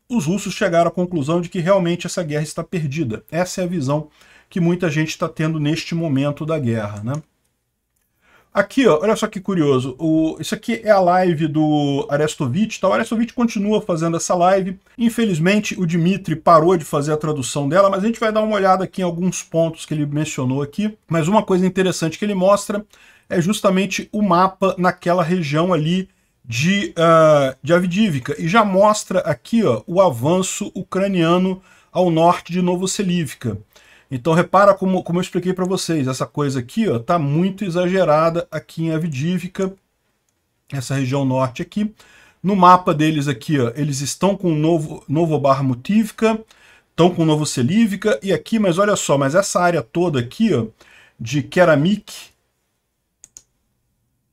A: os russos chegaram à conclusão de que realmente essa guerra está perdida. Essa é a visão que muita gente está tendo neste momento da guerra. Né? Aqui, ó, olha só que curioso, o, isso aqui é a live do Arestovich, tá? o Arestovich continua fazendo essa live, infelizmente o Dmitry parou de fazer a tradução dela, mas a gente vai dar uma olhada aqui em alguns pontos que ele mencionou aqui, mas uma coisa interessante que ele mostra é justamente o mapa naquela região ali de, uh, de Avdivka, e já mostra aqui ó, o avanço ucraniano ao norte de Novoselivka. Então repara como, como eu expliquei para vocês, essa coisa aqui está muito exagerada aqui em Avdivka, essa região norte aqui. No mapa deles aqui, ó, eles estão com Novo, Novo Barmutivka, estão com Novo Selivka, e aqui, mas olha só, mas essa área toda aqui ó, de Keramik,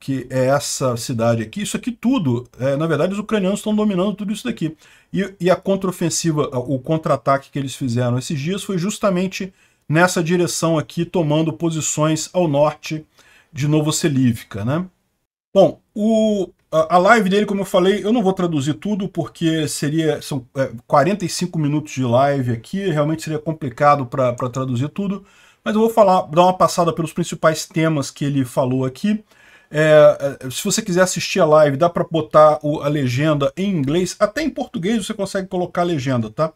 A: que é essa cidade aqui. Isso aqui tudo, é, na verdade, os ucranianos estão dominando tudo isso daqui. E, e a contraofensiva, o contra-ataque que eles fizeram esses dias foi justamente nessa direção aqui, tomando posições ao norte de Novoselivka, né? Bom, o, a, live dele, como eu falei, eu não vou traduzir tudo porque seria são é, 45 minutos de live aqui, realmente seria complicado para traduzir tudo, mas eu vou falar, dar uma passada pelos principais temas que ele falou aqui. É, é, se você quiser assistir a live, dá para botar o, a legenda em inglês. Até em português você consegue colocar a legenda, tá?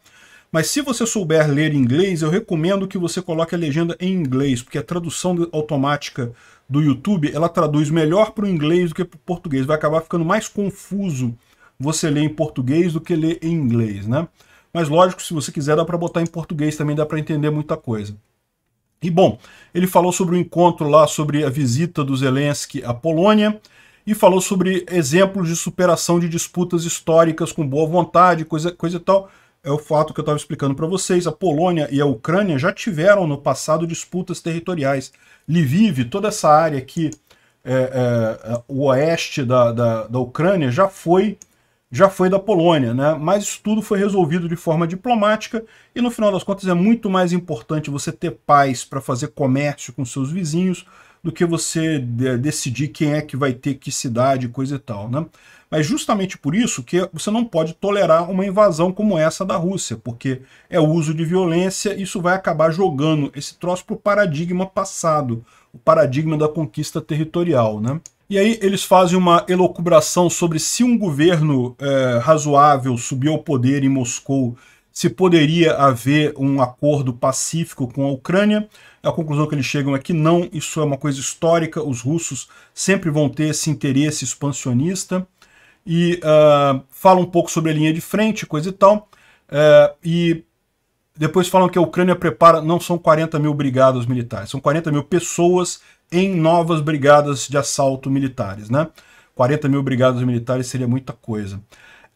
A: Mas se você souber ler inglês, eu recomendo que você coloque a legenda em inglês, porque a tradução automática do YouTube, ela traduz melhor para o inglês do que para o português. Vai acabar ficando mais confuso você ler em português do que ler em inglês, né? Mas lógico, se você quiser, dá para botar em português também, dá para entender muita coisa. E bom, ele falou sobre o encontro lá, sobre a visita do Zelensky à Polônia, e falou sobre exemplos de superação de disputas históricas com boa vontade, coisa, coisa e tal. É o fato que eu estava explicando para vocês. A Polônia e a Ucrânia já tiveram no passado disputas territoriais. Lviv, toda essa área aqui, é, é, o oeste da, da, da Ucrânia, já foi já foi da Polônia, né? mas isso tudo foi resolvido de forma diplomática e no final das contas é muito mais importante você ter paz para fazer comércio com seus vizinhos do que você decidir quem é que vai ter que cidade, coisa e tal. Né? Mas justamente por isso que você não pode tolerar uma invasão como essa da Rússia, porque é o uso de violência, isso vai acabar jogando esse troço para o paradigma passado, o paradigma da conquista territorial. Né? E aí eles fazem uma elocubração sobre se um governo é, razoável subir ao poder em Moscou, se poderia haver um acordo pacífico com a Ucrânia. A conclusão que eles chegam é que não, isso é uma coisa histórica, os russos sempre vão ter esse interesse expansionista. E uh, falam um pouco sobre a linha de frente, coisa e tal. Uh, e depois falam que a Ucrânia prepara, não são 40 mil brigadas militares, são 40 mil pessoas em novas brigadas de assalto militares, né? 40 mil brigadas militares seria muita coisa.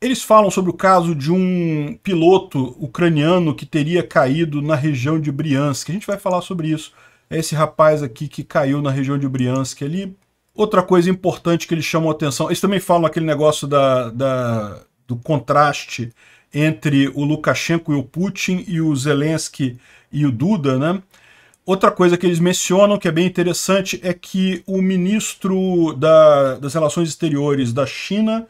A: Eles falam sobre o caso de um piloto ucraniano que teria caído na região de Briansk. A gente vai falar sobre isso. É esse rapaz aqui que caiu na região de Briansk ali. Outra coisa importante que eles chamam a atenção, eles também falam aquele negócio da, da, do contraste entre o Lukashenko e o Putin e o Zelensky e o Duda, né? Outra coisa que eles mencionam que é bem interessante é que o ministro da, das Relações Exteriores da China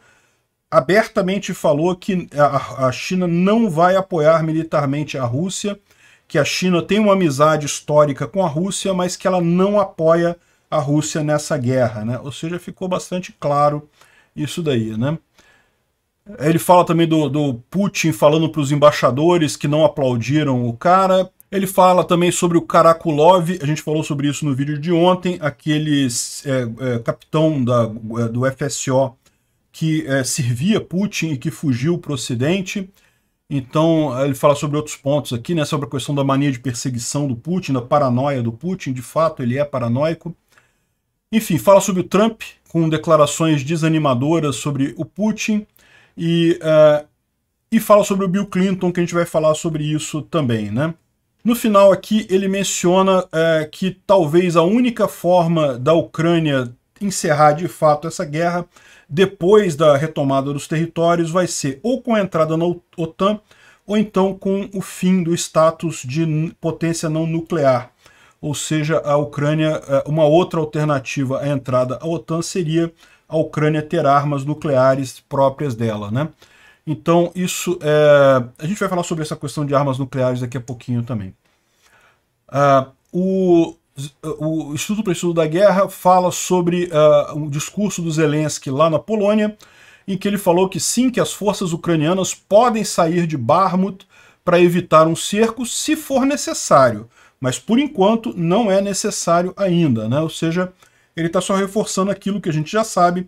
A: abertamente falou que a, a China não vai apoiar militarmente a Rússia, que a China tem uma amizade histórica com a Rússia, mas que ela não apoia a Rússia nessa guerra, né? Ou seja, ficou bastante claro isso daí, né? Ele fala também do, do Putin falando para os embaixadores que não aplaudiram o cara. Ele fala também sobre o Karakulov, a gente falou sobre isso no vídeo de ontem, aquele é, é, capitão da, é, do FSO que é, servia Putin e que fugiu para o Ocidente. Então, ele fala sobre outros pontos aqui, né, sobre a questão da mania de perseguição do Putin, da paranoia do Putin, de fato ele é paranoico. Enfim, fala sobre o Trump, com declarações desanimadoras sobre o Putin, e, uh, e fala sobre o Bill Clinton, que a gente vai falar sobre isso também, né? No final aqui ele menciona é, que talvez a única forma da Ucrânia encerrar de fato essa guerra depois da retomada dos territórios vai ser ou com a entrada na OTAN ou então com o fim do status de potência não nuclear. Ou seja, a Ucrânia, é, uma outra alternativa à entrada à OTAN seria a Ucrânia ter armas nucleares próprias dela, né? Então, isso é... A gente vai falar sobre essa questão de armas nucleares daqui a pouquinho também. Uh, o, o Instituto para o Estudo da Guerra fala sobre uh, o discurso do Zelensky lá na Polônia, em que ele falou que sim, que as forças ucranianas podem sair de Barmut para evitar um cerco se for necessário, mas por enquanto não é necessário ainda, né? ou seja, ele está só reforçando aquilo que a gente já sabe,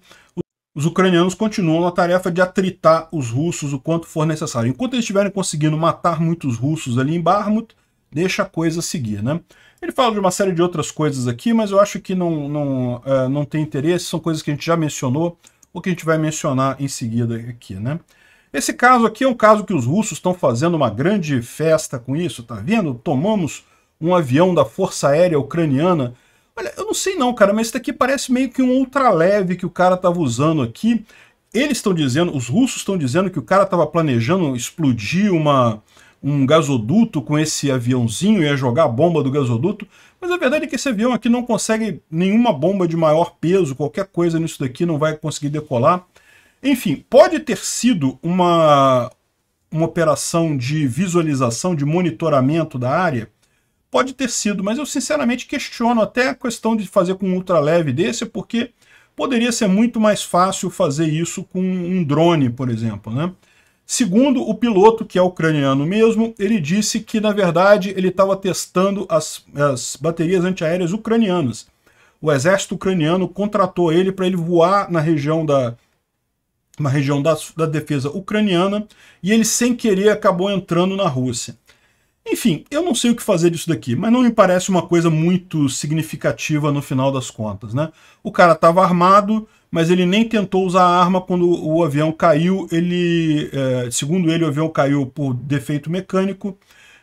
A: os ucranianos continuam na tarefa de atritar os russos o quanto for necessário. Enquanto eles estiverem conseguindo matar muitos russos ali em Barmut, deixa a coisa seguir, né? Ele fala de uma série de outras coisas aqui, mas eu acho que não, não, uh, não tem interesse, são coisas que a gente já mencionou, ou que a gente vai mencionar em seguida aqui, né? Esse caso aqui é um caso que os russos estão fazendo uma grande festa com isso, tá vendo? Tomamos um avião da Força Aérea Ucraniana Olha, eu não sei não, cara, mas isso daqui parece meio que um ultraleve que o cara estava usando aqui. Eles estão dizendo, os russos estão dizendo que o cara estava planejando explodir uma, um gasoduto com esse aviãozinho, ia jogar a bomba do gasoduto, mas a verdade é que esse avião aqui não consegue nenhuma bomba de maior peso, qualquer coisa nisso daqui não vai conseguir decolar. Enfim, pode ter sido uma, uma operação de visualização, de monitoramento da área, Pode ter sido, mas eu sinceramente questiono até a questão de fazer com um ultraleve desse, porque poderia ser muito mais fácil fazer isso com um drone, por exemplo. Né? Segundo o piloto, que é ucraniano mesmo, ele disse que, na verdade, ele estava testando as, as baterias antiaéreas ucranianas. O exército ucraniano contratou ele para ele voar na região da, uma região da, da defesa ucraniana e ele, sem querer, acabou entrando na Rússia. Enfim, eu não sei o que fazer disso daqui, mas não me parece uma coisa muito significativa no final das contas, né? O cara estava armado, mas ele nem tentou usar a arma quando o avião caiu. Ele, é, segundo ele, o avião caiu por defeito mecânico.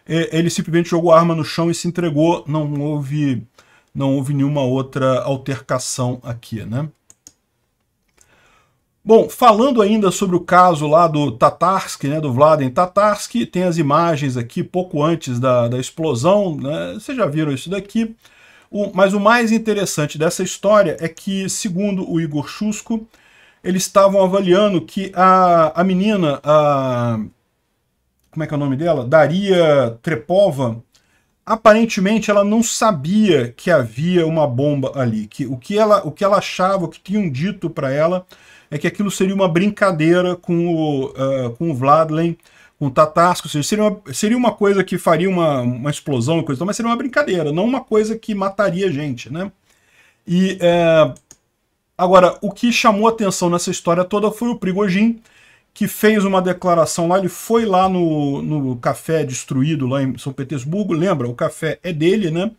A: É, ele simplesmente jogou a arma no chão e se entregou. Não houve, não houve nenhuma outra altercação aqui, né? Bom, falando ainda sobre o caso lá do Tatarsky, né, do Vladen Tatarsky, tem as imagens aqui pouco antes da, da explosão, né, vocês já viram isso daqui. O, mas o mais interessante dessa história é que, segundo o Igor Chusko, eles estavam avaliando que a, a menina, a, como é que é o nome dela? Daria Trepova, aparentemente ela não sabia que havia uma bomba ali, que o que ela, o que ela achava, o que tinham dito para ela é que aquilo seria uma brincadeira com o, uh, com o Vladlen, com o Tatasco, seja, seria uma, seria uma coisa que faria uma, uma explosão, coisa, mas seria uma brincadeira, não uma coisa que mataria gente, né? E é, agora, o que chamou atenção nessa história toda foi o Prigogine, que fez uma declaração lá, ele foi lá no, no café destruído lá em São Petersburgo, lembra, o café é dele, né?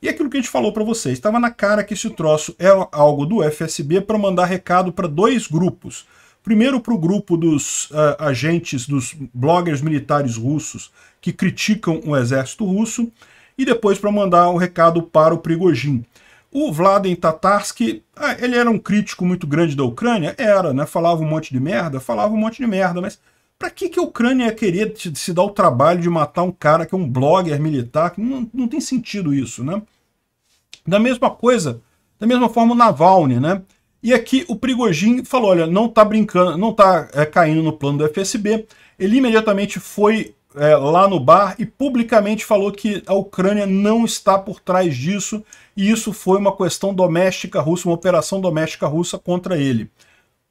A: E aquilo que a gente falou para vocês, estava na cara que esse troço é algo do FSB para mandar recado para dois grupos. Primeiro para o grupo dos uh, agentes, dos bloggers militares russos que criticam o exército russo, e depois para mandar um recado para o Prigogine. O Vladimir Tatarsky, ah, ele era um crítico muito grande da Ucrânia? Era, né? Falava um monte de merda? Falava um monte de merda, mas para que, que a Ucrânia ia querer se dar o trabalho de matar um cara que é um blogger militar? Não, não tem sentido isso, né? Da mesma coisa, da mesma forma o Navalny, né? E aqui o Prigogine falou, olha, não tá brincando, não tá é, caindo no plano do FSB. Ele imediatamente foi é, lá no bar e publicamente falou que a Ucrânia não está por trás disso e isso foi uma questão doméstica russa, uma operação doméstica russa contra ele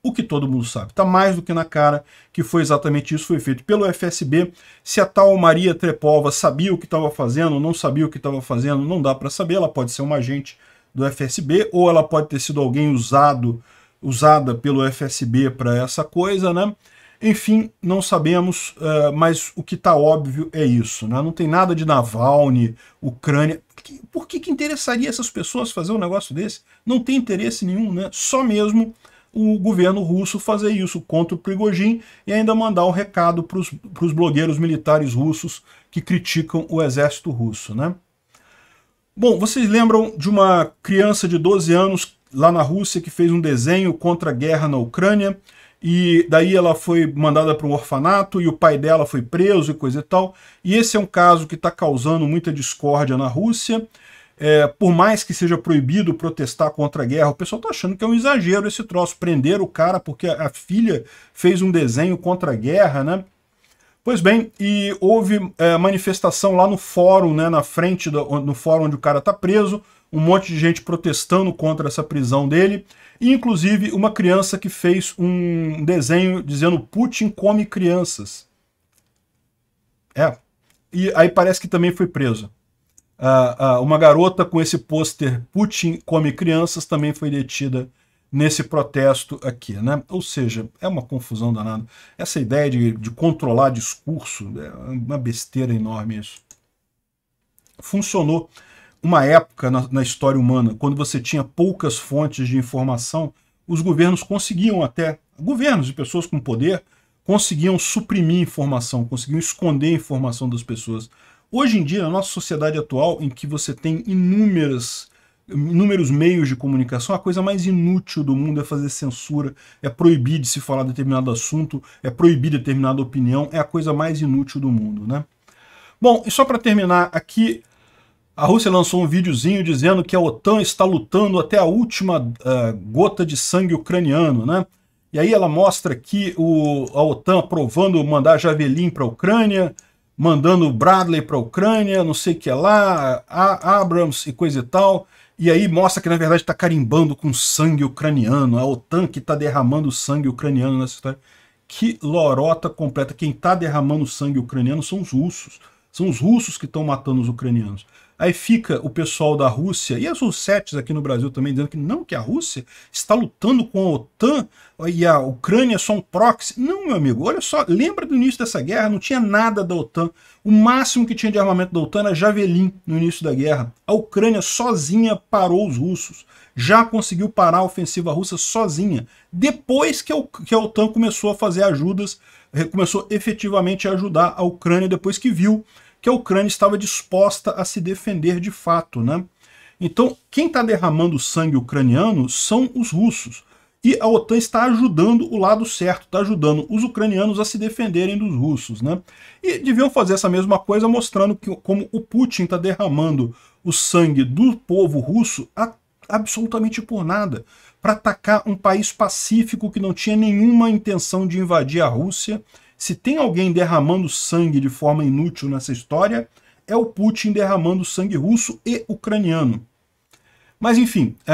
A: o que todo mundo sabe. Está mais do que na cara que foi exatamente isso, foi feito pelo FSB. Se a tal Maria Trepova sabia o que estava fazendo, não sabia o que estava fazendo, não dá para saber. Ela pode ser uma agente do FSB ou ela pode ter sido alguém usado, usada pelo FSB para essa coisa, né? Enfim, não sabemos, uh, mas o que está óbvio é isso. Né? Não tem nada de Navalny, Ucrânia. Por que, que interessaria essas pessoas fazer um negócio desse? Não tem interesse nenhum, né? Só mesmo o governo russo fazer isso contra o Prigogine e ainda mandar um recado para os blogueiros militares russos que criticam o exército russo. Né? Bom, vocês lembram de uma criança de 12 anos lá na Rússia que fez um desenho contra a guerra na Ucrânia e daí ela foi mandada para um orfanato e o pai dela foi preso e coisa e tal. E esse é um caso que está causando muita discórdia na Rússia. É, por mais que seja proibido protestar contra a guerra, o pessoal está achando que é um exagero esse troço, prender o cara porque a filha fez um desenho contra a guerra, né? Pois bem, e houve é, manifestação lá no fórum, né, na frente do no fórum onde o cara está preso, um monte de gente protestando contra essa prisão dele, e inclusive uma criança que fez um desenho dizendo Putin come crianças. É, e aí parece que também foi preso. Uh, uh, uma garota com esse pôster Putin come crianças também foi detida nesse protesto aqui, né? Ou seja, é uma confusão danada. Essa ideia de, de controlar discurso é uma besteira enorme isso. Funcionou uma época na, na história humana, quando você tinha poucas fontes de informação, os governos conseguiam até, governos e pessoas com poder, conseguiam suprimir informação, conseguiam esconder informação das pessoas. Hoje em dia, na nossa sociedade atual, em que você tem inúmeras inúmeros meios de comunicação, a coisa mais inútil do mundo é fazer censura, é proibir de se falar determinado assunto, é proibir determinada opinião, é a coisa mais inútil do mundo, né? Bom, e só para terminar aqui, a Rússia lançou um videozinho dizendo que a OTAN está lutando até a última uh, gota de sangue ucraniano, né? E aí ela mostra aqui o, a OTAN aprovando mandar Javelin para a Ucrânia, mandando Bradley para a Ucrânia, não sei o que lá, a Abrams e coisa e tal. E aí mostra que na verdade está carimbando com sangue ucraniano, a OTAN que está derramando sangue ucraniano nessa história. Que lorota completa. Quem está derramando sangue ucraniano são os russos. São os russos que estão matando os ucranianos. Aí fica o pessoal da Rússia e as Russetes aqui no Brasil também dizendo que não, que a Rússia está lutando com a OTAN e a Ucrânia é só um proxy. Não, meu amigo, olha só, lembra do início dessa guerra, não tinha nada da OTAN. O máximo que tinha de armamento da OTAN era Javelin no início da guerra. A Ucrânia sozinha parou os russos. Já conseguiu parar a ofensiva russa sozinha. Depois que a, OTAN começou a fazer ajudas, começou efetivamente a ajudar a Ucrânia, depois que viu que a Ucrânia estava disposta a se defender de fato. Né? Então, quem está derramando sangue ucraniano são os russos. E a OTAN está ajudando o lado certo, está ajudando os ucranianos a se defenderem dos russos. Né? E deviam fazer essa mesma coisa mostrando que, como o Putin está derramando o sangue do povo russo a, absolutamente por nada, para atacar um país pacífico que não tinha nenhuma intenção de invadir a Rússia se tem alguém derramando sangue de forma inútil nessa história, é o Putin derramando sangue russo e ucraniano. Mas enfim, é,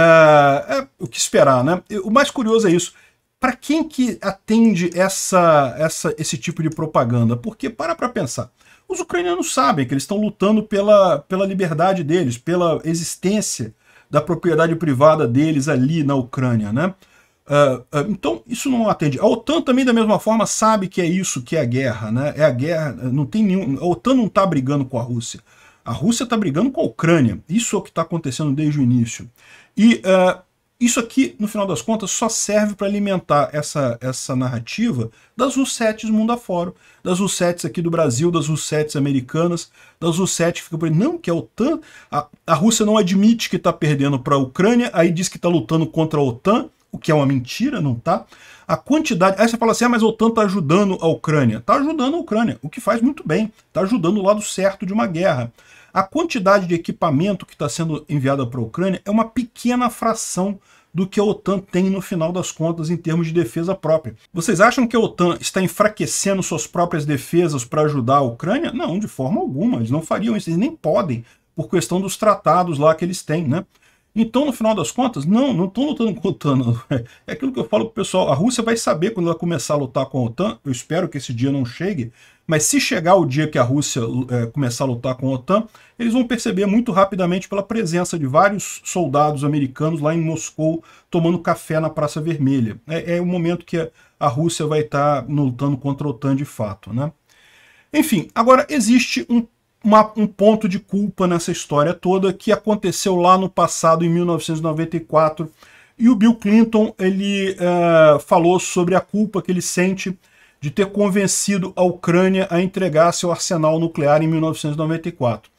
A: é o que esperar, né? O mais curioso é isso. Para quem que atende essa, essa, esse tipo de propaganda? Porque, para para pensar, os ucranianos sabem que eles estão lutando pela, pela liberdade deles, pela existência da propriedade privada deles ali na Ucrânia, né? Uh, uh, então, isso não atende. A OTAN também, da mesma forma, sabe que é isso que é a guerra. Né? É a guerra, não tem nenhum. A OTAN não está brigando com a Rússia. A Rússia está brigando com a Ucrânia. Isso é o que está acontecendo desde o início. E uh, isso aqui, no final das contas, só serve para alimentar essa, essa narrativa das Russetes mundo afora. Das Russetes aqui do Brasil, das Russetes americanas, das Russetes que ficam por aí. Não, que a OTAN. A, a Rússia não admite que está perdendo para a Ucrânia, aí diz que está lutando contra a OTAN o que é uma mentira, não tá? A quantidade. Aí você fala assim, ah, mas a OTAN está ajudando a Ucrânia. Está ajudando a Ucrânia, o que faz muito bem. Está ajudando o lado certo de uma guerra. A quantidade de equipamento que está sendo enviada para a Ucrânia é uma pequena fração do que a OTAN tem no final das contas em termos de defesa própria. Vocês acham que a OTAN está enfraquecendo suas próprias defesas para ajudar a Ucrânia? Não, de forma alguma. Eles não fariam isso, eles nem podem, por questão dos tratados lá que eles têm, né? Então, no final das contas, não, não estão lutando com a OTAN. <laughs> É aquilo que eu falo para o pessoal. A Rússia vai saber quando ela começar a lutar com a OTAN. Eu espero que esse dia não chegue. Mas se chegar o dia que a Rússia é, começar a lutar com a OTAN, eles vão perceber muito rapidamente pela presença de vários soldados americanos lá em Moscou tomando café na Praça Vermelha. É, é o momento que a Rússia vai estar tá lutando contra a OTAN de fato. Né? Enfim, agora existe um uma, um ponto de culpa nessa história toda que aconteceu lá no passado, em 1994. E o Bill Clinton ele uh, falou sobre a culpa que ele sente de ter convencido a Ucrânia a entregar seu arsenal nuclear em 1994.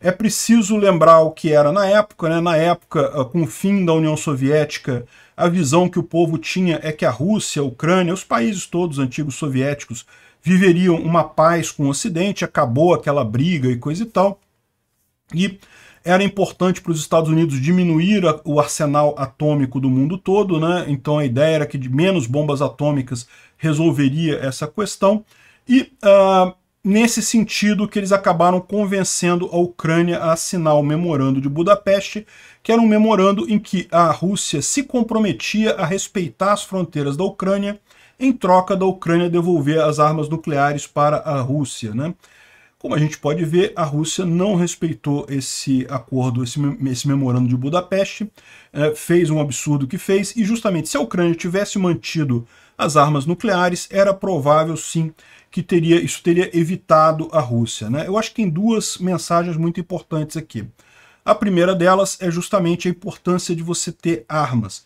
A: É preciso lembrar o que era na época. Né? Na época, uh, com o fim da União Soviética, a visão que o povo tinha é que a Rússia, a Ucrânia, os países todos antigos soviéticos, viveriam uma paz com o Ocidente, acabou aquela briga e coisa e tal. E era importante para os Estados Unidos diminuir o arsenal atômico do mundo todo, né? Então a ideia era que de menos bombas atômicas resolveria essa questão. E uh, nesse sentido que eles acabaram convencendo a Ucrânia a assinar o memorando de Budapeste, que era um memorando em que a Rússia se comprometia a respeitar as fronteiras da Ucrânia em troca da Ucrânia devolver as armas nucleares para a Rússia. Né? Como a gente pode ver, a Rússia não respeitou esse acordo, esse, esse memorando de Budapeste, é, fez um absurdo que fez, e justamente se a Ucrânia tivesse mantido as armas nucleares, era provável sim que teria, isso teria evitado a Rússia. Né? Eu acho que tem duas mensagens muito importantes aqui. A primeira delas é justamente a importância de você ter armas.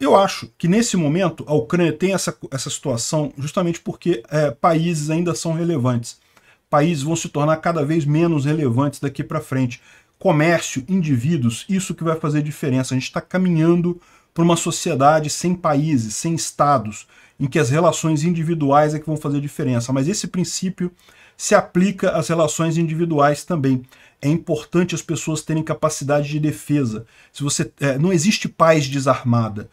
A: Eu acho que nesse momento a Ucrânia tem essa, essa situação justamente porque é, países ainda são relevantes. Países vão se tornar cada vez menos relevantes daqui para frente. comércio, indivíduos, isso que vai fazer diferença. A gente está caminhando para uma sociedade sem países, sem estados, em que as relações individuais é que vão fazer diferença. Mas esse princípio se aplica às relações individuais também. É importante as pessoas terem capacidade de defesa. Se você é, não existe paz desarmada,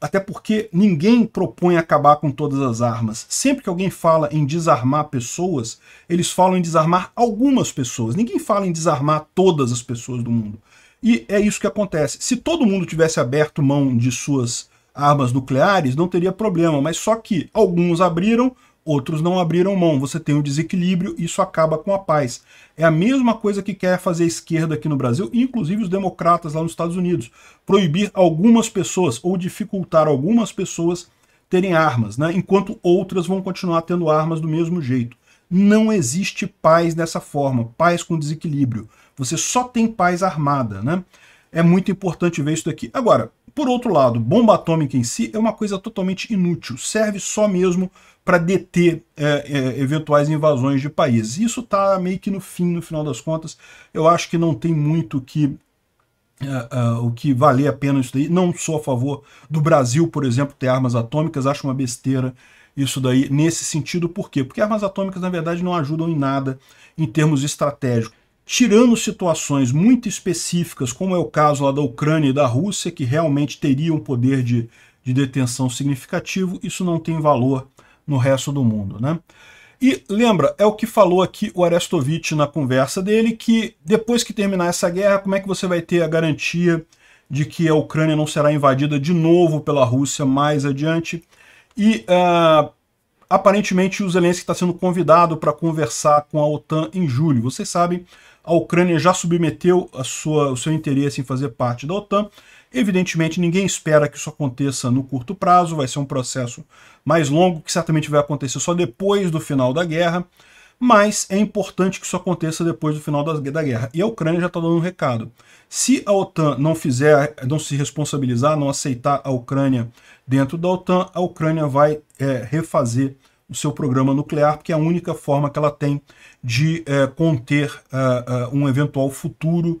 A: até porque ninguém propõe acabar com todas as armas. Sempre que alguém fala em desarmar pessoas, eles falam em desarmar algumas pessoas. Ninguém fala em desarmar todas as pessoas do mundo. E é isso que acontece. Se todo mundo tivesse aberto mão de suas armas nucleares, não teria problema, mas só que alguns abriram, outros não abriram mão. Você tem um desequilíbrio isso acaba com a paz. É a mesma coisa que quer fazer a esquerda aqui no Brasil, inclusive os democratas lá nos Estados Unidos. Proibir algumas pessoas ou dificultar algumas pessoas terem armas, né? enquanto outras vão continuar tendo armas do mesmo jeito. Não existe paz dessa forma, paz com desequilíbrio. Você só tem paz armada. Né? É muito importante ver isso daqui. Agora, por outro lado, bomba atômica em si é uma coisa totalmente inútil, serve só mesmo para deter é, é, eventuais invasões de países. Isso está meio que no fim, no final das contas. Eu acho que não tem muito que Uh, uh, o que valer a pena isso daí. Não sou a favor do Brasil, por exemplo, ter armas atômicas, acho uma besteira isso daí nesse sentido. Por quê? Porque armas atômicas, na verdade, não ajudam em nada em termos estratégicos tirando situações muito específicas, como é o caso lá da Ucrânia e da Rússia, que realmente teriam poder de, de detenção significativo, isso não tem valor no resto do mundo. Né? E lembra, é o que falou aqui o Arestovich na conversa dele, que depois que terminar essa guerra, como é que você vai ter a garantia de que a Ucrânia não será invadida de novo pela Rússia mais adiante? E uh, aparentemente o Zelensky está sendo convidado para conversar com a OTAN em julho. Vocês sabem, a Ucrânia já submeteu sua, o seu interesse em fazer parte da OTAN. Evidentemente, ninguém espera que isso aconteça no curto prazo, vai ser um processo mais longo, que certamente vai acontecer só depois do final da guerra, mas é importante que isso aconteça depois do final da, guerra. E a Ucrânia já está dando um recado. Se a OTAN não fizer, não se responsabilizar, não aceitar a Ucrânia dentro da OTAN, a Ucrânia vai é, refazer o seu programa nuclear, porque é a única forma que ela tem de é, conter uh, uh, um eventual futuro,